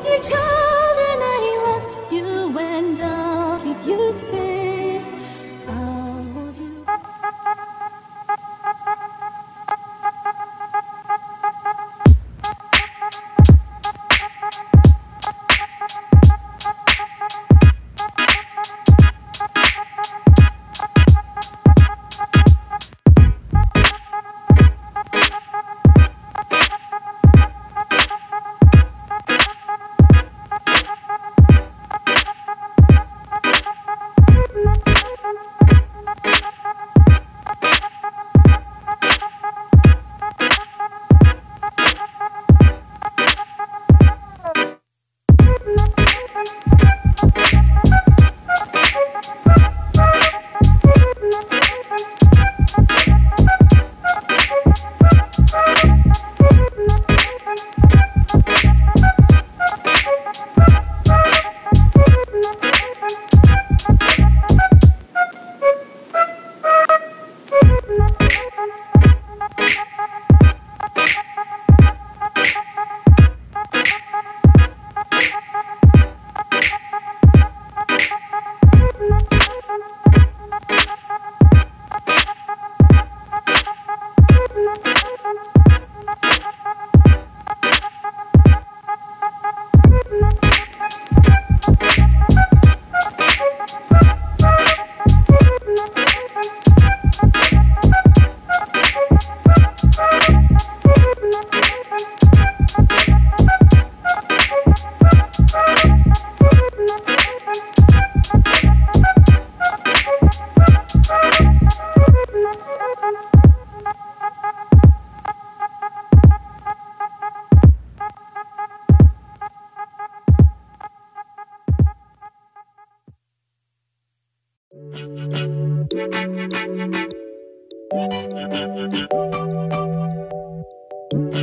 机车。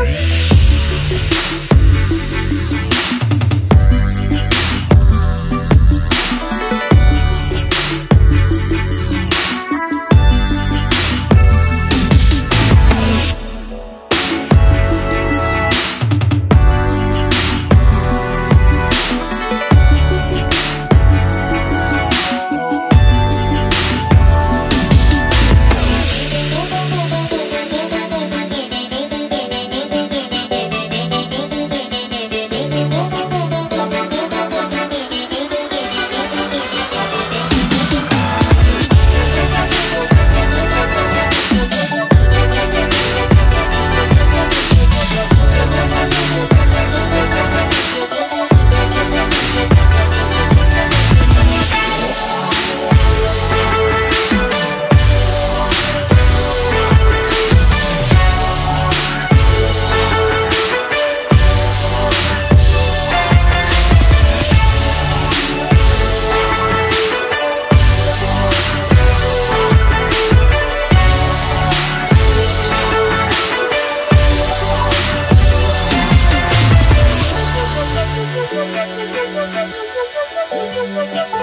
Bye.